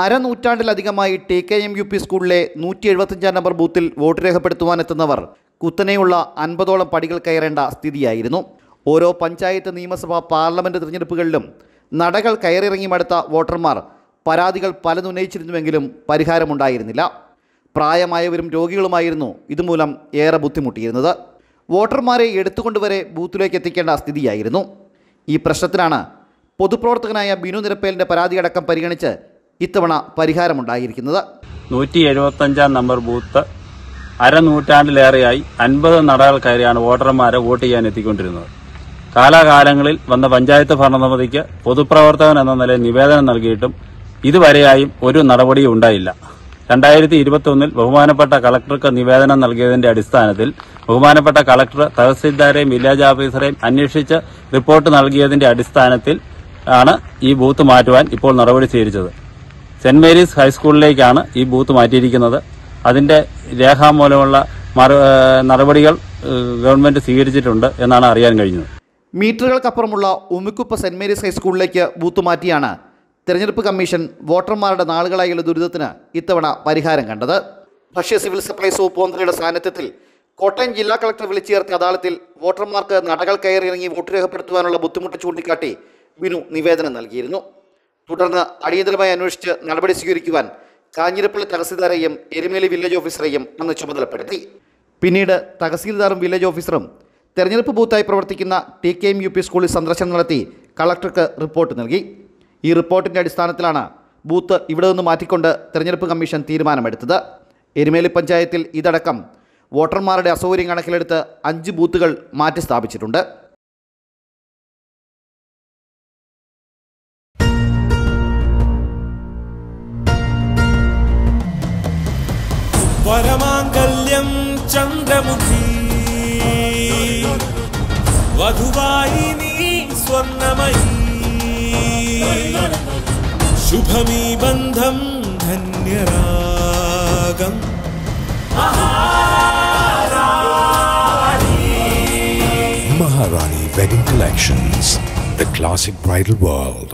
അരനൂറ്റാണ്ടിലധികമായി T K M U P സ്കൂളിലെ നൂറ്റി എഴുപത്തഞ്ചാം number ബൂത്തിൽ വോട്ട് രേഖപ്പെടുത്തുവാനെത്തുന്നവർ കുത്തനെയുള്ള അൻപതോളം പടികൾ കയറേണ്ട സ്ഥിതിയായിരുന്നു. ഓരോ പഞ്ചായത്ത് നിയമസഭാ പാർലമെന്റ് തിരഞ്ഞെടുപ്പുകളിലും നടകൾ കയറിയിറങ്ങി മടുത്ത വോട്ടർമാർ പരാതികൾ പലതുന്നയിച്ചിരുന്നുവെങ്കിലും പരിഹാരമുണ്ടായിരുന്നില്ല. പ്രായമായവരും രോഗികളുമായിരുന്നു ഇതുമൂലം ഏറെ ബുദ്ധിമുട്ടിയിരുന്നത്. വോട്ടർമാരെ എടുത്തുകൊണ്ടുവരെ ബൂത്തിലേക്ക് എത്തിക്കേണ്ട സ്ഥിതിയായിരുന്നു. ഈ പ്രശ്നത്തിനാണ് പൊതുപ്രവർത്തകനായ ബിനു നിരപ്പേലിന്റെ പരാതിയടക്കം പരിഗണിച്ച് ഇത്തവണ പരിഹാരമുണ്ടായിരിക്കുന്നത്. നൂറ്റി എഴുപത്തഞ്ചാം നമ്പർ ബൂത്ത്. അരനൂറ്റാണ്ടിലേറെയായി അൻപത് നടകൾ കയറിയാണ് വോട്ടർമാരെ വോട്ട് ചെയ്യാൻ എത്തിക്കൊണ്ടിരുന്നത്. കാലാകാലങ്ങളിൽ വന്ന പഞ്ചായത്ത് ഭരണസമിതിക്ക് പൊതുപ്രവർത്തകൻ എന്ന നിലയിൽ നിവേദനം നൽകിയിട്ടും ഇതുവരെയായും ഒരു നടപടിയും ഉണ്ടായില്ല. രണ്ടായിരത്തി ഇരുപത്തിയൊന്നിൽ ബഹുമാനപ്പെട്ട കളക്ടർക്ക് നിവേദനം നൽകിയതിന്റെ അടിസ്ഥാനത്തിൽ ബഹുമാനപ്പെട്ട കളക്ടർ തഹസിൽദാരെയും വില്ലേജ് ഓഫീസറെയും അന്വേഷിച്ച് റിപ്പോർട്ട് നൽകിയതിന്റെ അടിസ്ഥാനത്തിൽ ആണ് ഈ ബൂത്ത് മാറ്റുവാൻ ഇപ്പോൾ നടപടി സ്വീകരിച്ചത്. സെന്റ് മേരീസ് ഹൈസ്കൂളിലേക്കാണ് ഈ ബൂത്ത് മാറ്റിയിരിക്കുന്നത്. അതിന്റെ രേഖാമൂലമുള്ള നടപടികൾ ഗവൺമെന്റ് സ്വീകരിച്ചിട്ടുണ്ട് എന്നാണ് അറിയാൻ കഴിഞ്ഞത്. മീറ്ററുകൾക്കപ്പുറമുള്ള ഉമിക്കുപ്പ സെന്റ് മേരീസ് ഹൈസ്കൂളിലേക്ക് ബൂത്ത് മാറ്റിയാണ് തെരഞ്ഞെടുപ്പ് കമ്മീഷൻ വോട്ടർമാരുടെ നാളുകളായുള്ള ദുരിതത്തിന് ഇത്തവണ പരിഹാരം കണ്ടത്. ഭക്ഷ്യ സിവിൽ സപ്ലൈസ് വകുപ്പ് സാന്നിധ്യത്തിൽ കോട്ടയം ജില്ലാ കളക്ടർ വിളിച്ചു ചേർത്ത അദാലത്തിൽ വോട്ടർമാർക്ക് നടകൾ കയറിയിറങ്ങി വോട്ട് രേഖപ്പെടുത്തുവാനുള്ള ബുദ്ധിമുട്ട് ചൂണ്ടിക്കാട്ടി ബിനു നിവേദനം നൽകിയിരുന്നു. തുടർന്ന് അടിയന്തരമായി അന്വേഷിച്ച് നടപടി സ്വീകരിക്കുവാൻ കാഞ്ഞിരപ്പള്ളി തഹസീൽദാരെയും എരുമേലി വില്ലേജ് ഓഫീസറെയും അന്ന് ചുമതലപ്പെടുത്തി. പിന്നീട് തഹസീൽദാറും വില്ലേജ് ഓഫീസറും തെരഞ്ഞെടുപ്പ് ബൂത്തായി പ്രവർത്തിക്കുന്ന T K M U P സ്കൂളിൽ സന്ദർശനം നടത്തി കളക്ടർക്ക് റിപ്പോർട്ട് നൽകി. ഈ റിപ്പോർട്ടിന്റെ അടിസ്ഥാനത്തിലാണ് ബൂത്ത് ഇവിടെ നിന്ന് മാറ്റിക്കൊണ്ട് തെരഞ്ഞെടുപ്പ് കമ്മീഷൻ തീരുമാനമെടുത്തത്. എരുമേലി പഞ്ചായത്തിൽ ഇതടക്കം വോട്ടർമാരുടെ അസൗകര്യം കണക്കിലെടുത്ത് അഞ്ച് ബൂത്തുകൾ മാറ്റി സ്ഥാപിച്ചിട്ടുണ്ട്. माङ्गल्यं चन्द्रमुखी वधुवाहिनी स्वर्णमयी शुभमी बन्धं धन्यरागम् Maharani Wedding Collections, the classic bridal world.